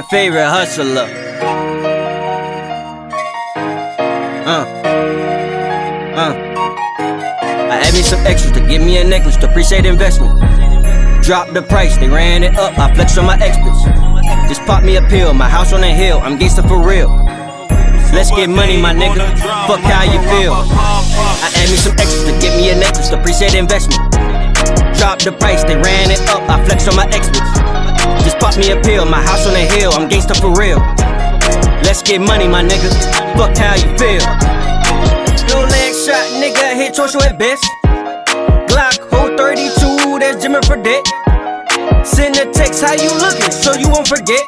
your favorite hustler. Uh. Uh. I add me some extras to give me a necklace to appreciate investment. Drop the price, they ran it up. I flex on my experts. Just pop me a pill, my house on the hill. I'm gangsta for real. Let's get money, my nigga. Fuck how you feel. I add me some extras to give me a necklace to appreciate investment. Drop the price, they ran it up. I flex on my experts. Just pop me a pill, my house on the hill. I'm gangsta for real. Let's get money, my nigga. Fuck how you feel. No leg shot, nigga. Hit Chosho at best. Glock, hold 32, that's Jimmy for that. Send a text, how you looking, so you won't forget.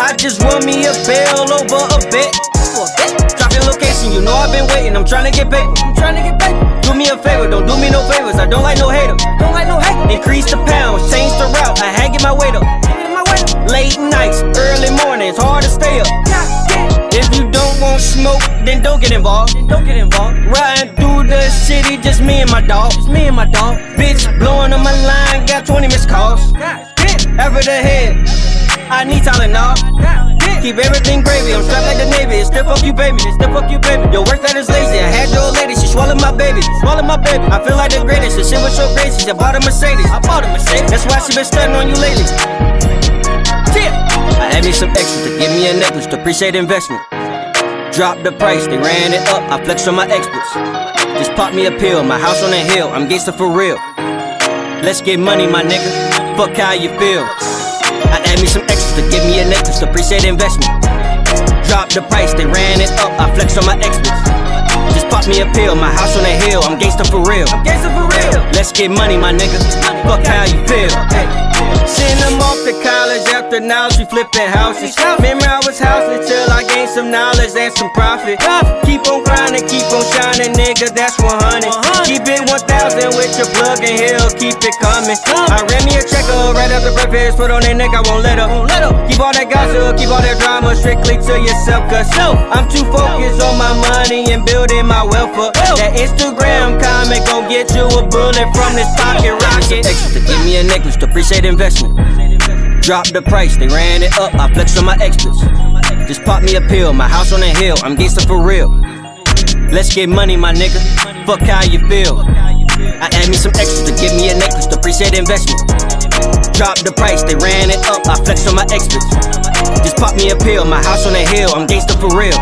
I just won me a bill over a bet. Drop your location, you know I've been waiting. I'm trying to get paid. I'm trying to get paper. Do me a favor, don't do me no favors. I don't like no hater. Don't like no hater. Increase the pounds, change the route. I had get my weight up. Late nights, early mornings, hard to stay up. If you don't want smoke, then don't get involved. Don't get involved. Riding through the city, just me and my dog. Just me and my dog. Bitch blowing on my line, got 20 missed calls. Ever the head, I need Tylenol. Keep everything gravy, I'm strapped like the Navy. It's still fuck you, baby. It's still fuck you, baby. Your work that is lazy. Lady, my baby. Swallowed my baby. I feel like the greatest. The shit was so crazy. I bought a Mercedes. I bought a Mercedes. That's why she been stunning on you lately. Yeah. I add me some extras to give me a necklace to appreciate investment. Drop the price, they ran it up. I flex on my experts. Just pop me a pill, my house on the hill. I'm gangsta for real. Let's get money, my nigga. Fuck how you feel. I add me some extras to give me a necklace to appreciate investment. Drop the price, they ran it up. I flex on my experts. Pop me a pill, my house on the hill. I'm gangsta for real. I'm gangsta for real. Let's get money, my nigga. Fuck how you feel. Send them off to college after knowledge, we flipping houses. Remember I was houseless till I gained some knowledge and some profit. Keep on grinding, keep on shining, nigga, that's 100. Keep it 1000 with your plug and hill, keep it coming. I ran me a checker right after breakfast, put on their neck, I won't let up. Keep all that gossip, keep all that drama strictly to yourself, cause I'm too focused on my money and building my wealth up. That Instagram comment gon' get you a bullet from this pocket rocket. Extra to give me a necklace to appreciate investment. Drop the price, they ran it up. I flex on my experts. Just pop me a pill, my house on the hill. I'm gangsta for real. Let's get money, my nigga. Fuck how you feel. I add me some extras to give me a necklace to appreciate investment. Drop the price, they ran it up. I flex on my experts. Just pop me a pill, my house on the hill. I'm gangsta for real.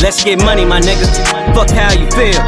Let's get money, my nigga. Fuck how you feel.